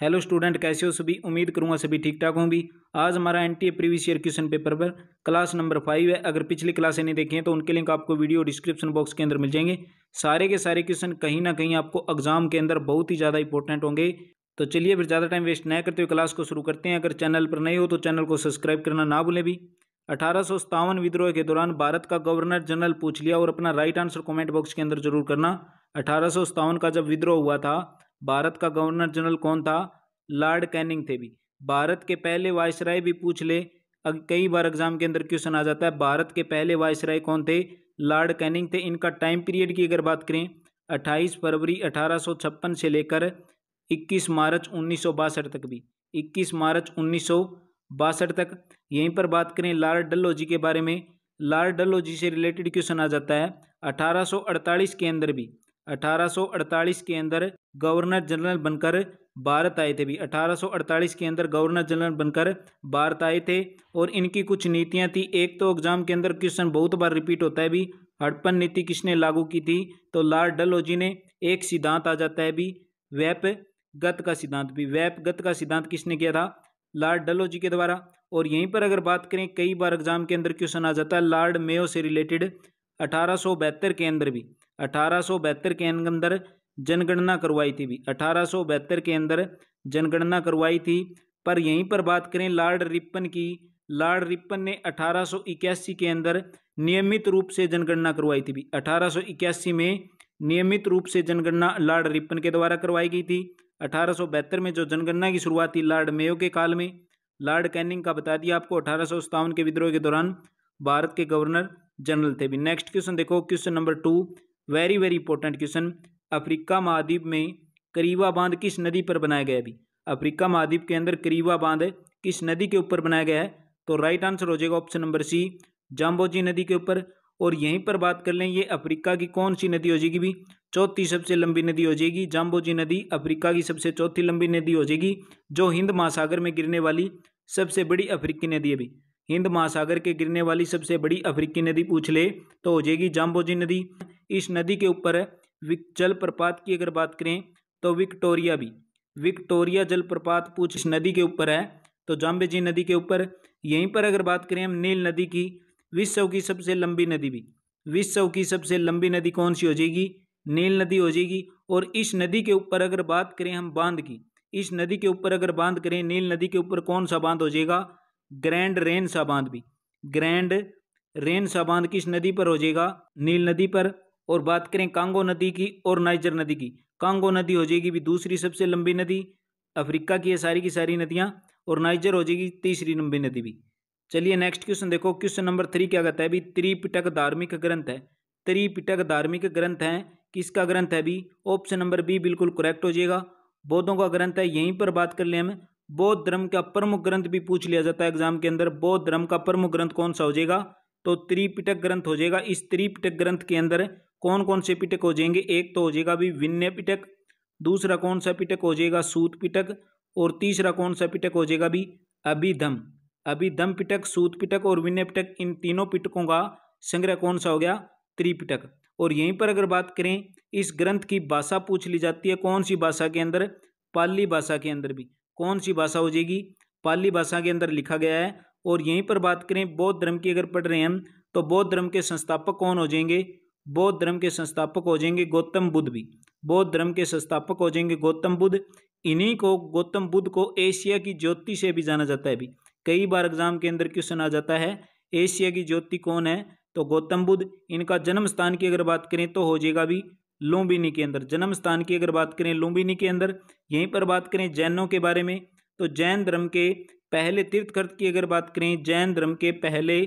Hello student, कैसे हो सभी? उम्मीद करूँगा सभी ठीक ठाक हों भी आज हमारा N T A previous year question paper पर क्लास नंबर फाइव है। अगर पिछली क्लासें नहीं देखी हैं तो उनके लिंक आपको वीडियो डिस्क्रिप्शन बॉक्स के अंदर मिल जाएँगे। सारे के सारे क्वेश्चन कहीं ना कहीं आपको एग्ज़ाम के अंदर बहुत ही ज़्यादा इंपॉर्टेंट होंगे। तो चलिए फिर ज़्यादा टाइम वेस्ट न करते हुए क्लास को शुरू करते हैं। अगर चैनल पर नए हो तो चैनल को सब्सक्राइब करना ना भूलें भी। अठारह विद्रोह के दौरान भारत का गवर्नर जनरल पूछ लिया और अपना राइट आंसर कॉमेंट बॉक्स के अंदर ज़रूर करना। अठारह सौ सतावन का जब विद्रोह हुआ था भारत का गवर्नर जनरल कौन था? लॉर्ड कैनिंग थे भी। भारत के पहले वायसराय भी पूछ ले। कई बार एग्ज़ाम के अंदर क्वेश्चन आ जाता है, भारत के पहले वायसराय कौन थे? लॉर्ड कैनिंग थे। इनका टाइम पीरियड की अगर बात करें, अट्ठाईस फरवरी अठारह सौ छप्पन से लेकर इक्कीस मार्च उन्नीस सौ बासठ तक भी। इक्कीस मार्च उन्नीस सौ बासठ तक। यहीं पर बात करें लॉर्ड डलोजी के बारे में। लॉर्ड डलोजी से रिलेटेड क्वेश्चन आ जाता है 1848 के अंदर भी। 1848 के अंदर गवर्नर जनरल बनकर भारत आए थे भी। 1848 के अंदर गवर्नर जनरल बनकर भारत आए थे और इनकी कुछ नीतियाँ थी। एक तो एग्ज़ाम के अंदर क्वेश्चन बहुत बार रिपीट होता है भी हड़पन नीति किसने लागू की थी? तो लॉर्ड डलोजी ने एक सिद्धांत आ जाता है भी, वैप गत का सिद्धांत भी। वैप गत का सिद्धांत किसने किया था? लॉर्ड डलोजी के द्वारा। और यहीं पर अगर बात करें, कई बार एग्ज़ाम के अंदर क्वेश्चन आ जाता है, लॉर्ड मेयो से रिलेटेड अठारह सौ बहत्तर के अंदर भी। अठारह सौ बहत्तर के अंदर जनगणना करवाई थी भी। अठारह सौ बहत्तर के अंदर जनगणना करवाई थी। पर यहीं पर बात करें लॉर्ड रिपन की, लॉर्ड रिपन ने अठारह सौ इक्यासी के अंदर नियमित रूप से जनगणना करवाई थी भी। अठारह सौ इक्यासी में नियमित रूप से जनगणना लॉर्ड रिपन के द्वारा करवाई गई थी। अठारह सौ बहत्तर में जो जनगणना की शुरुआत थी लॉर्ड मेयो के काल में। लॉर्ड कैनिंग का बता दिया आपको, अठारह सौ सत्तावन के विद्रोह के दौरान भारत के गवर्नर जनरल थे भी। नेक्स्ट क्वेश्चन देखो, question number two, very very important question. Africa महाद्वीप में करीबा बाँध किस नदी पर बनाया गया अभी? अफ्रीका महाद्वीप के अंदर करीवा बाँध किस नदी के ऊपर बनाया गया है? तो राइट आंसर हो जाएगा ऑप्शन नंबर सी जाम्बोजी नदी के ऊपर। और यहीं पर बात कर लें, ये अफ्रीका की कौन सी नदी हो जाएगी भी? चौथी सबसे लंबी नदी हो जाएगी। जाम्बोजी नदी अफ्रीका की सबसे चौथी लंबी नदी हो जाएगी, जो हिंद महासागर में गिरने वाली सबसे बड़ी अफ्रीकी नदी है भी हिंद महासागर के गिरने वाली सबसे बड़ी अफ्रीकी नदी पूछ ले तो हो जाएगी जाम्बोजी नदी। इस नदी के ऊपर जलप्रपात की अगर बात करें तो विक्टोरिया भी। विक्टोरिया जलप्रपात पूछ नदी के ऊपर है तो जाम्बेजी नदी के ऊपर। यहीं पर अगर बात करें हम नील नदी की, विश्व की सबसे लंबी नदी भी। विश्व की सबसे लंबी नदी कौन सी हो जाएगी? नील नदी हो जाएगी। और इस नदी के ऊपर अगर बात करें हम बाँध की, इस नदी के ऊपर अगर बाँध करें, नील नदी के ऊपर कौन सा बाँध हो जाएगा? ग्रैंड रेन सा बाँध भी। ग्रैंड रेन सा बाँध किस नदी पर हो जाएगा? नील नदी पर। और बात करें कांगो नदी की और नाइजर नदी की। कांगो नदी हो जाएगी भी दूसरी सबसे लंबी नदी अफ्रीका की है, सारी की सारी नदियाँ, और नाइजर हो जाएगी तीसरी लंबी नदी भी। चलिए नेक्स्ट क्वेश्चन देखो क्वेश्चन नंबर थ्री क्या कहता है? भी त्रिपिटक धार्मिक ग्रंथ है। त्रिपिटक धार्मिक ग्रंथ है। किसका ग्रंथ है भी ऑप्शन नंबर बी बिल्कुल करेक्ट हो जाएगा। बौद्धों का ग्रंथ है, यहीं पर बात कर लें हम। बौद्ध धर्म का प्रमुख ग्रंथ भी पूछ लिया जाता है एग्ज़ाम के अंदर। बौद्ध धर्म का प्रमुख ग्रंथ कौन सा हो जाएगा? तो त्रिपिटक ग्रंथ हो जाएगा। इस त्रिपिटक ग्रंथ के अंदर कौन कौन से पिटक हो जाएँगे? एक तो हो जाएगा अभी विन्य पिटक, दूसरा कौन सा पिटक हो जाएगा? सूत पिटक और तीसरा कौन सा पिटक हो जाएगा अभी? अभिधम। अभिधम पिटक, सूत पिटक और विनय पिटक, इन तीनों पिटकों का संग्रह कौन सा हो गया? त्रिपिटक। और यहीं पर अगर बात करें, इस ग्रंथ की भाषा पूछ ली जाती है कौन सी भाषा के अंदर? पाली भाषा के अंदर भी। कौन सी भाषा हो जाएगी? पाली भाषा के अंदर लिखा गया है। और यहीं पर बात करें, बौद्ध धर्म की अगर पढ़ रहे हैं हम तो बौद्ध धर्म के संस्थापक कौन हो जाएँगे? बौद्ध धर्म के संस्थापक हो जाएँगे गौतम बुद्ध भी। बौद्ध धर्म के संस्थापक हो जाएँगे गौतम बुद्ध। इन्हीं को, गौतम बुद्ध को एशिया की ज्योति से भी जाना जाता है भी कई बार एग्ज़ाम के अंदर क्वेश्चन आ जाता है, एशिया की ज्योति कौन है? तो गौतम बुद्ध। इनका जन्म स्थान की अगर बात करें तो हो जाएगा भी लुम्बिनी के अंदर। जन्म स्थान की अगर बात करें लुम्बिनी के अंदर, यहीं पर बात करें जैनों के बारे में तो जैन धर्म के पहले तीर्थकर की अगर बात करें, जैन धर्म के पहले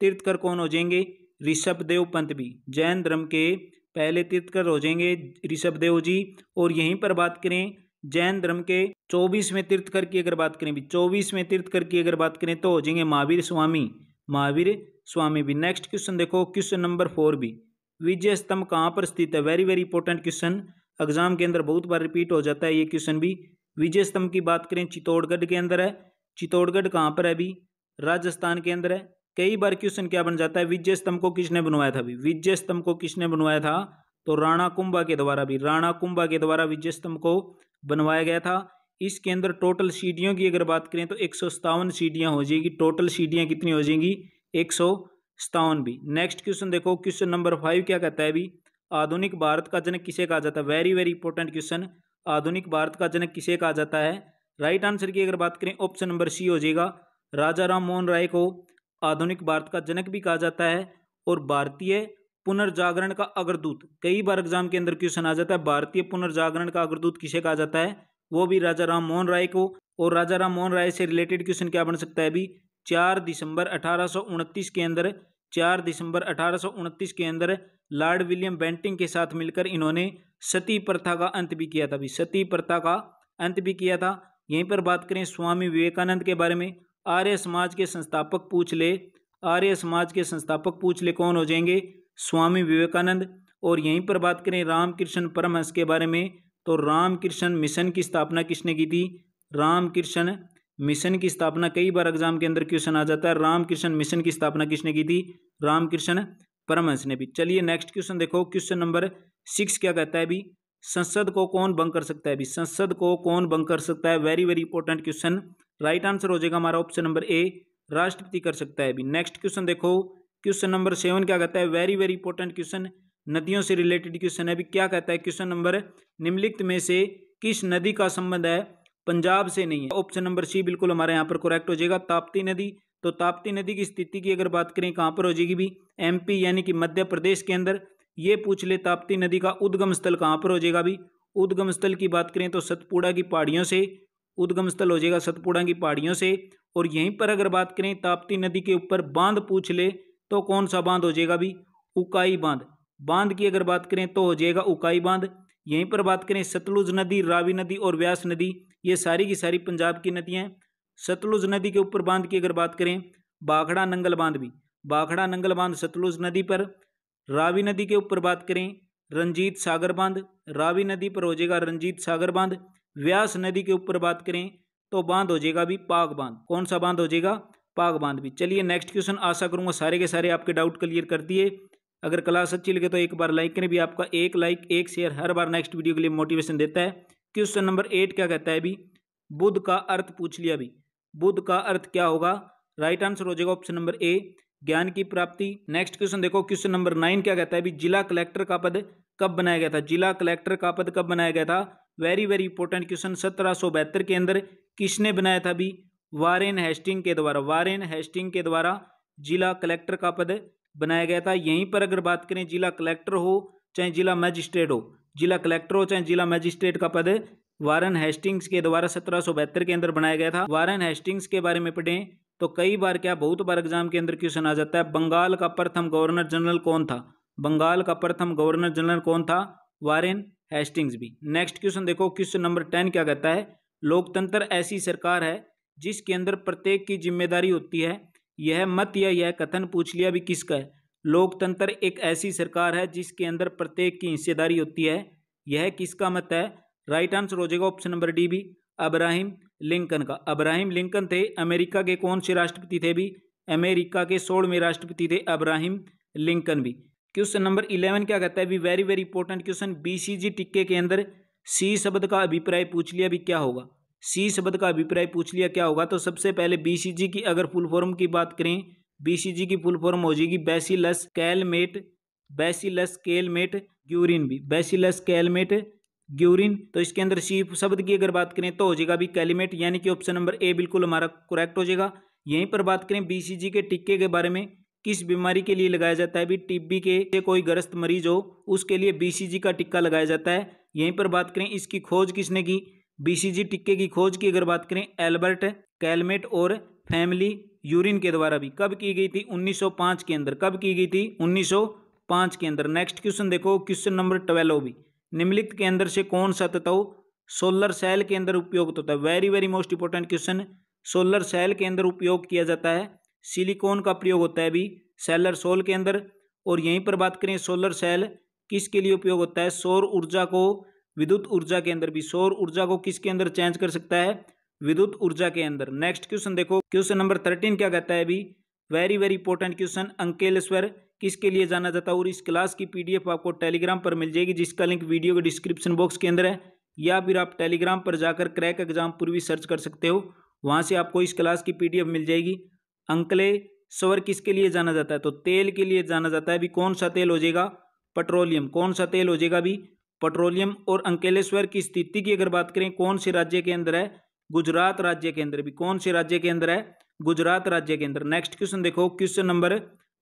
तीर्थकर कौन हो जाएँगे? ऋषभ देव पंत भी। जैन धर्म के पहले तीर्थकर हो जाएँगे ऋषभ देव जी। और यहीं पर बात करें, जैन धर्म के चौबीसवें तीर्थकर की अगर बात करें भी, चौबीसवें तीर्थकर की अगर बात करें तो हो जाएँगे महावीर स्वामी। महावीर स्वामी भी। नेक्स्ट क्वेश्चन देखो क्वेश्चन नंबर फोर भी। विजय स्तंभ कहाँ पर स्थित है? Very very important question exam के अंदर बहुत बार रिपीट हो जाता है ये क्वेश्चन भी। विजय स्तंभ की बात करें, चित्तौड़गढ़ के अंदर है। चित्तौड़गढ़ कहाँ पर है अभी? राजस्थान के अंदर है। कई बार क्वेश्चन क्या बन जाता है? विजय स्तंभ को किसने बनवाया था अभी? विजय स्तंभ को किसने बनवाया था? तो राणा कुंभा के द्वारा भी, राणा कुंभा के द्वारा विजय स्तंभ को बनवाया गया था। इसके अंदर टोटल सीढ़ियों की अगर बात करें तो एक सौ सतावन सीढ़ियाँ हो जाएगी। टोटल सीढ़ियाँ कितनी हो जाएँगी? एक सौ सतावन भी। नेक्स्ट क्वेश्चन देखो क्वेश्चन नंबर फाइव क्या कहता है अभी? आधुनिक भारत का जनक किसे कहा जाता है? वेरी वेरी इंपॉर्टेंट क्वेश्चन आधुनिक भारत का जनक किसे कहा जाता है? राइट right आंसर की अगर बात करें ऑप्शन नंबर सी हो जाएगा। राजा राम मोहन राय को आधुनिक भारत का जनक भी कहा जाता है और भारतीय पुनर्जागरण का अग्रदूत। कई बार एग्ज़ाम के अंदर क्वेश्चन आ जाता है, भारतीय पुनर्जागरण का अग्रदूत किसे कहा जाता है? वो भी राजा राम मोहन राय को। और राजा राम मोहन राय से रिलेटेड क्वेश्चन क्या बन सकता है अभी? चार दिसंबर अठारह सौ उनतीस के अंदर, चार दिसंबर अठारह के अंदर लॉर्ड विलियम बेंटिंग के साथ मिलकर इन्होंने सती प्रथा का अंत भी किया था अभी। सती प्रथा का अंत भी किया था। यहीं पर बात करें स्वामी विवेकानंद के बारे में। आर्य समाज के संस्थापक पूछ ले। आर्य समाज के संस्थापक पूछ ले कौन हो जाएँगे? स्वामी विवेकानंद। और यहीं पर बात करें रामकृष्ण परमहंस के बारे में तो रामकृष्ण मिशन की स्थापना किसने की थी? रामकृष्ण मिशन की स्थापना कई बार एग्ज़ाम के अंदर क्वेश्चन आ जाता है। रामकृष्ण मिशन की स्थापना किसने की थी? रामकृष्ण परमहंस ने भी। चलिए नेक्स्ट क्वेश्चन देखो। क्वेश्चन नंबर सिक्स क्या कहता है अभी? संसद को कौन बंग कर सकता है अभी? संसद को कौन बंग कर सकता है? Very very important question right answer हो जाएगा हमारा ऑप्शन नंबर ए राष्ट्रपति कर सकता है अभी। नेक्स्ट क्वेश्चन देखो। क्वेश्चन नंबर सेवन क्या कहता है? वेरी वेरी इंपॉर्टेंट क्वेश्चन नदियों से रिलेटेड क्वेश्चन है। अभी क्या कहता है? क्वेश्चन नंबर निम्नलिखित में से किस नदी का संबंध है? पंजाब से नहीं है। ऑप्शन नंबर सी बिल्कुल हमारे यहाँ पर करेक्ट हो जाएगा। ताप्ती नदी। तो ताप्ती नदी की स्थिति की अगर बात करें, कहाँ पर हो जाएगी भी? एमपी यानी कि मध्य प्रदेश के अंदर। ये पूछ ले, ताप्ती नदी का उद्गम स्थल कहाँ पर हो जाएगा भी? उद्गम स्थल की बात करें तो सतपुड़ा की पहाड़ियों से। उद्गम स्थल हो जाएगा सतपुड़ा की पहाड़ियों से। और यहीं पर अगर बात करें ताप्ती नदी के ऊपर बाँध पूछ ले तो कौन सा बाँध हो जाएगा भी उकाई बाँध। बाँध की अगर बात करें तो हो जाएगा उकाई बाँध। यहीं पर बात करें सतलुज नदी, रावी नदी और व्यास नदी, ये सारी की सारी पंजाब की नदियाँ सतलुज नदी के ऊपर बाँध की अगर बात करें, बाखड़ा नंगल बाँध भी। बाखड़ा नंगल बाँध सतलुज नदी पर। रावी नदी के ऊपर बात करें, रंजीत सागर बाँध। रावी नदी पर हो जाएगा रंजीत सागर बाँध। व्यास नदी के ऊपर बात करें तो बाँध हो जाएगा अभी पाग बाँध। कौन सा बाँध हो जाएगा? पाग बाँध भी। चलिए नेक्स्ट क्वेश्चन आशा करूँगा सारे के सारे आपके डाउट क्लियर कर दिए। अगर क्लास अच्छी लगे तो एक बार लाइक करें। भी आपका एक लाइक एक शेयर हर बार नेक्स्ट वीडियो के लिए मोटिवेशन देता है। क्वेश्चन नंबर एट क्या कहता है अभी? बुद्ध का अर्थ पूछ लिया अभी। बुद्ध का अर्थ क्या होगा? राइट आंसर हो जाएगा ऑप्शन नंबर ए ज्ञान की प्राप्ति। नेक्स्ट क्वेश्चन देखो क्वेश्चन नंबर नाइन क्या कहता है? अभी जिला कलेक्टर का पद कब बनाया गया था? जिला कलेक्टर का पद कब बनाया गया था? वेरी वेरी इंपॉर्टेंट क्वेश्चन सत्रह सौ बहत्तर के अंदर किसने बनाया था अभी? वारेन हेस्टिंग के द्वारा। वारेन हेस्टिंग के द्वारा जिला कलेक्टर का पद बनाया गया था। यहीं पर अगर बात करें, जिला कलेक्टर हो, चाहे जिला मजिस्ट्रेट हो, जिला कलेक्टर हो, चाहे जिला मजिस्ट्रेट का पद वारन हेस्टिंग्स के द्वारा सत्रह सौ बहत्तर के अंदर बनाया गया था। वारन हेस्टिंग्स के बारे में पढ़ें। तो कई बार क्या बहुत बार एग्ज़ाम के अंदर क्वेश्चन आ जाता है, बंगाल का प्रथम गवर्नर जनरल कौन था? बंगाल का प्रथम गवर्नर जनरल कौन था? वारेन हेस्टिंग्स भी। नेक्स्ट क्वेश्चन देखो, क्वेश्चन नंबर टेन क्या कहता है? लोकतंत्र ऐसी सरकार है जिसके अंदर प्रत्येक की ज़िम्मेदारी होती है। यह मत या यह कथन पूछ लिया भी किसका है? लोकतंत्र एक ऐसी सरकार है जिसके अंदर प्रत्येक की हिस्सेदारी होती है। यह किसका मत है? राइट आंसर हो जाएगा ऑप्शन नंबर डी भी अब्राहिम लिंकन का। अब्राहिम लिंकन थे, अमेरिका के कौन से राष्ट्रपति थे भी? अमेरिका के सोलहवें राष्ट्रपति थे अब्राहिम लिंकन भी। क्वेश्चन नंबर इलेवन क्या कहता है? भी very very important question BCG टिक्के के अंदर सी शब्द का अभिप्राय पूछ लिया भी क्या होगा? सी शब्द का अभिप्राय पूछ लिया, क्या होगा? तो सबसे पहले बीसीजी की अगर फुल फॉर्म की बात करें बीसीजी की फुल फॉर्म हो जाएगी bacillus Calmette bacillus Calmette Guerin भी। बेसिलस कैलमेट ग्यूरिन तो इसके अंदर सी शब्द की अगर बात करें तो हो जाएगा भी कैलिमेट, यानी कि ऑप्शन नंबर ए बिल्कुल हमारा करेक्ट हो जाएगा। यहीं पर बात करें बीसीजी के टिक्के के बारे में, किस बीमारी के लिए लगाया जाता है? भी टीबी के कोई ग्रस्त मरीज़ हो, उसके लिए बीसीजी का टिक्का लगाया जाता है। यहीं पर बात करें इसकी खोज किसने की? बीसीजी टिक्के की खोज की अगर बात करें एल्बर्ट कैलमेट और फैमिली यूरिन के द्वारा भी। कब की गई थी? 1905 के अंदर। कब की गई थी? 1905 के अंदर। नेक्स्ट क्वेश्चन देखो क्वेश्चन नंबर ट्वेल्व भी। निम्नलिखित के अंदर से कौन सा तत्व सोलर सेल के अंदर उपयोग होता है? Very very most important question solar cell के अंदर उपयोग किया जाता है। सिलिकॉन का प्रयोग होता है अभी सेलर सोल के अंदर। और यहीं पर बात करें, सोलर सेल किसके लिए उपयोग होता है? सौर ऊर्जा को, विद्युत ऊर्जा के अंदर भी। सौर ऊर्जा को किसके अंदर चेंज कर सकता है? विद्युत ऊर्जा के अंदर। नेक्स्ट क्वेश्चन देखो। क्वेश्चन नंबर थर्टीन क्या कहता है अभी? Very very important question Ankleshwar किसके लिए जाना जाता है और इस क्लास की पीडीएफ आपको टेलीग्राम पर मिल जाएगी, जिसका लिंक वीडियो के डिस्क्रिप्शन बॉक्स के अंदर है। या फिर आप टेलीग्राम पर जाकर क्रैक एग्ज़ाम पूर्वी सर्च कर सकते हो। वहाँ से आपको इस क्लास की पीडीएफ मिल जाएगी। अंकले स्वर किसके लिए जाना जाता है? तो तेल के लिए जाना जाता है अभी। कौन सा तेल हो जाएगा पेट्रोलियम। कौन सा तेल हो जाएगा अभी? पेट्रोलियम। और अंकेलेश्वर की स्थिति की अगर बात करें, कौन से राज्य के अंदर है? गुजरात राज्य के अंदर भी। कौन से राज्य के अंदर है? गुजरात राज्य के अंदर। नेक्स्ट क्वेश्चन देखो। क्वेश्चन नंबर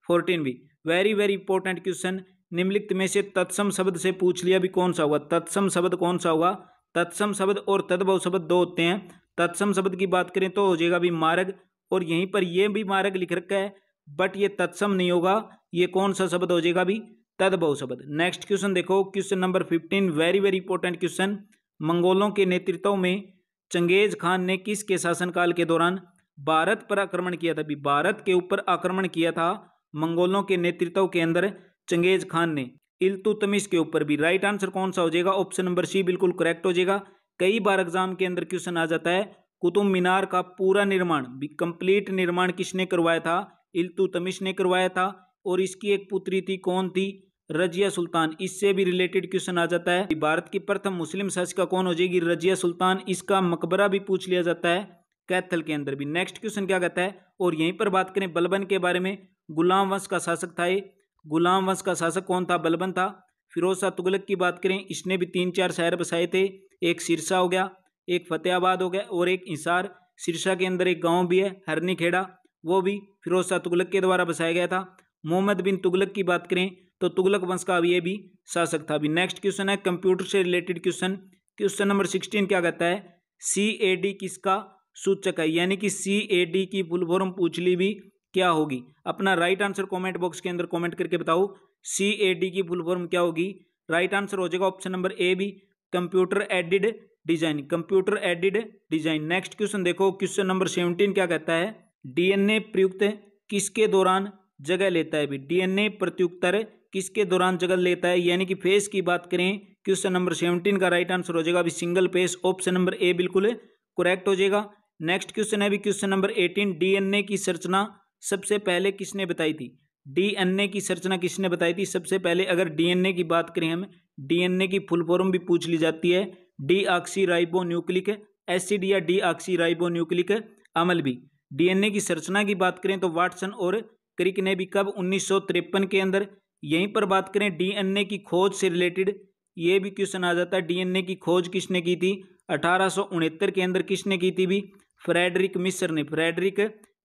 फोर्टीन भी। वेरी वेरी इंपॉर्टेंट क्वेश्चन निम्नलिखित में से तत्सम शब्द से पूछ लिया भी कौन सा हुआ तत्सम शब्द कौन सा हुआ तत्सम शब्द और तदभव शब्द दो होते हैं। तत्सम शब्द की बात करें तो हो जाएगा भी मार्ग, और यहीं पर यह भी मार्ग लिख रखा है बट ये तत्सम नहीं होगा, ये कौन सा शब्द हो जाएगा भी तदभव शब्द। नेक्स्ट क्वेश्चन देखो question number fifteen very very important question मंगोलों के नेतृत्व में चंगेज खान ने किसके शासनकाल के दौरान भारत पर आक्रमण किया था? भी भारत के ऊपर आक्रमण किया था मंगोलों के नेतृत्व के अंदर चंगेज खान ने। इल्तुतमिश के ऊपर भी राइट आंसर कौन सा हो जाएगा? ऑप्शन नंबर सी बिल्कुल करेक्ट हो जाएगा। कई बार एग्ज़ाम के अंदर क्वेश्चन आ जाता है, कुतुब मीनार का पूरा निर्माण कंप्लीट निर्माण किसने करवाया था? इल्तुतमिश ने करवाया था और इसकी एक पुत्री थी, कौन थी? रजिया सुल्तान। इससे भी रिलेटेड क्वेश्चन आ जाता है। भारत की प्रथम मुस्लिम शासिका कौन हो जाएगी? रजिया सुल्तान। इसका मकबरा भी पूछ लिया जाता है। कैथल के अंदर भी। नेक्स्ट क्वेश्चन क्या कहता है? और यहीं पर बात करें बलबन के बारे में। गुलाम वंश का शासक था ये। गुलाम वंश का शासक कौन था? बलबन था। फिरोज शाह तुगलक की बात करें, इसने भी तीन चार शहर बसाए थे। एक सिरसा हो गया, एक फतेहाबाद हो गया और एक हिसार। सिरसा के अंदर एक गाँव भी है हरनी खेड़ा वो भी फिरोज शाह तुगलक के द्वारा बसाया गया था। मोहम्मद बिन तुगलक की बात करें तो तुगलक वंश का ये भी शासक था अभी नेक्स्ट क्वेश्चन है कंप्यूटर से related question question number sixteen क्या कहता है? सी ए डी किसका? सूचक है, यानी कि सी ए डी की फुल फॉर्म पूछ ली भी क्या होगी? अपना राइट आंसर कमेंट बॉक्स के अंदर कमेंट करके बताओ। सी ए डी की फुल फॉर्म क्या होगी? राइट आंसर हो जाएगा ऑप्शन नंबर ए भी computer aided design computer aided design next question देखो क्वेश्चन नंबर सेवनटीन क्या कहता है? डीएनए प्रयुक्त किसके दौरान जगह लेता है? भी डीएनए प्रत्युत्तर किसके दौरान जगह लेता है? यानी कि फेस की बात करें क्वेश्चन नंबर सेवनटीन का राइट आंसर हो जाएगा। अभी single phase option number A बिल्कुल करेक्ट हो जाएगा। नेक्स्ट क्वेश्चन है अभी क्वेश्चन नंबर एटीन, डीएनए की संरचना सबसे पहले किसने बताई थी? डीएनए की संरचना किसने बताई थी? सबसे पहले अगर डीएनए की बात करें हम, डीएनए की फुल फॉर्म भी पूछ ली जाती है। Deoxyribonucleic acid या डी ऑक्सी राइबो न्यूक्लिक अमल भी। डीएनए की संरचना की बात करें तो वाटसन और क्रिक ने भी कब उन्नीस सौ तिरपन के अंदर, यहीं पर बात करें डीएनए की खोज से रिलेटेड, ये भी क्वेश्चन आ जाता है, डीएनए की खोज किसने की थी? अठारह सौ उनहत्तर के अंदर किसने की थी भी? फ्रेडरिक मिस्र ने, फ्रेडरिक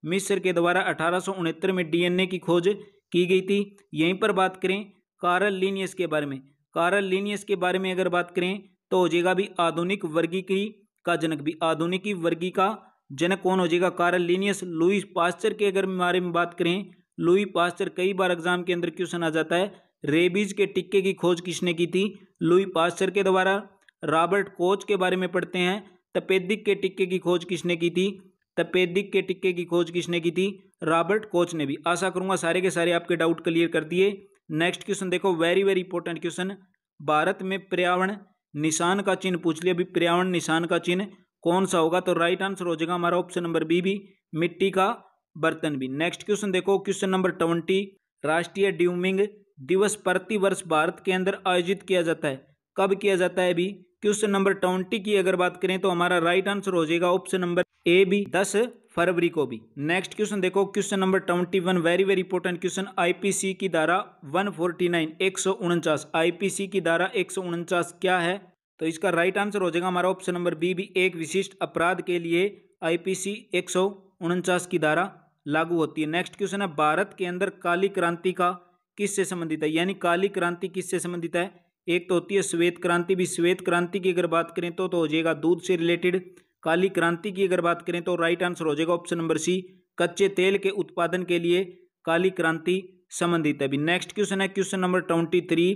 मिस्र के द्वारा अठारह सौ उनहत्तर में डीएनए की खोज की गई थी। यहीं पर बात करें कार्ल लीनियस के बारे में। कार्ल लीनियस के बारे में अगर बात करें तो हो जाएगा भी आधुनिक वर्गीकी का जनक। भी आधुनिकी वर्गी का जनक कौन हो जाएगा? कार्ल लीनियस लुई पास्चर के अगर बारे में बात करें, लुई पास्चर कई बार एग्ज़ाम के अंदर क्वेश्चन आ जाता है, रेबीज के टिक्के की खोज किसने की थी? लुई पास्चर के द्वारा। रॉबर्ट कोच के बारे में पढ़ते हैं। तपेदिक के टिक्के की खोज किसने की थी? तपेदिक के टिक्के की खोज किसने की थी? रॉबर्ट कोच ने भी। आशा करूँगा सारे के सारे आपके डाउट क्लियर कर दिए नेक्स्ट क्वेश्चन देखो very very important question Bharat में पर्यावरण निशान का चिन्ह पूछ लिया। अभी पर्यावरण निशान का चिन्ह कौन सा होगा? तो राइट आंसर हो जाएगा हमारा ऑप्शन नंबर बी भी, मिट्टी का बर्तन भी। नेक्स्ट क्वेश्चन देखो क्वेश्चन नंबर ट्वेंटी राष्ट्रीय ड्यूमिंग दिवस प्रति वर्ष भारत के अंदर आयोजित किया जाता है। कब किया जाता है अभी? क्वेश्चन नंबर ट्वेंटी की अगर बात करें तो हमारा राइट आंसर हो जाएगा ऑप्शन नंबर ए बी दस फरवरी को भी। नेक्स्ट क्वेश्चन देखो question number twenty one very very important question IPC की धारा वन फोर्टी नाइन एक सौ उनचास। आईपीसी की धारा एक सौ उनचास क्या है? तो इसका राइट आंसर हो जाएगा हमारा ऑप्शन नंबर बी भी एक विशिष्ट अपराध के लिए आईपीसी एक सौ उनचास की धारा लागू होती है। नेक्स्ट क्वेश्चन है, भारत के अंदर काली क्रांति का किससे संबंधित है? यानी काली क्रांति किससे संबंधित है? एक तो होती है श्वेत क्रांति, भी श्वेत क्रांति की अगर बात करें तो तो हो जाएगा दूध से रिलेटेड। काली क्रांति की अगर बात करें तो राइट आंसर हो जाएगा ऑप्शन नंबर सी कच्चे तेल के उत्पादन के लिए काली क्रांति संबंधित है। अभी नेक्स्ट क्वेश्चन है question number twenty three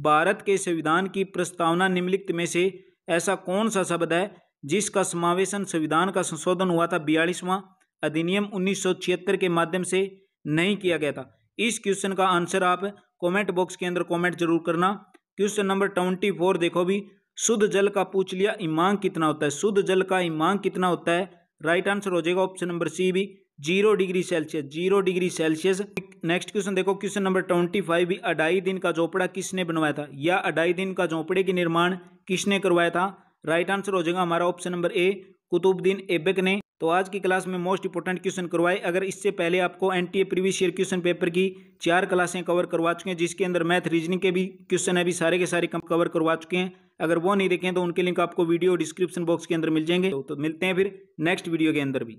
Bharat के संविधान की प्रस्तावना निम्नलिखित में से ऐसा कौन सा शब्द है जिसका समावेशन संविधान का संशोधन हुआ था बयालीसवां अधिनियम उन्नीस सौ छिहत्तर के माध्यम से नहीं किया गया था? इस क्वेश्चन का आंसर आप कमेंट बॉक्स के अंदर कमेंट ज़रूर करना। क्वेश्चन नंबर ट्वेंटी फोर देखो भी शुद्ध जल का पूछ लिया, इमांग कितना होता है? शुद्ध जल का इमांग कितना होता है? राइट आंसर हो जाएगा ऑप्शन नंबर सी भी। Zero degree Celsius zero degree Celsius next question देखो क्वेश्चन नंबर ट्वेंटी फाइव भी। अढ़ाई दिन का झोपड़ा किसने बनवाया था? या अढ़ाई दिन का झोपड़े के निर्माण किसने करवाया था? राइट आंसर हो जाएगा हमारा option number A Qutubuddin Aibak ने। तो आज की क्लास में मोस्ट इंपॉर्टेंट क्वेश्चन करवाए। अगर इससे पहले आपको NTA previous year question paper की चार क्लासें कवर करवा चुके हैं जिसके अंदर मैथ रीजनिंग के भी क्वेश्चन अभी सारे के सारे कवर करवा चुके हैं। अगर वो नहीं देखें तो उनके लिंक आपको वीडियो डिस्क्रिप्शन बॉक्स के अंदर मिल जाएँगे। तो, तो मिलते हैं फिर नेक्स्ट वीडियो के अंदर भी।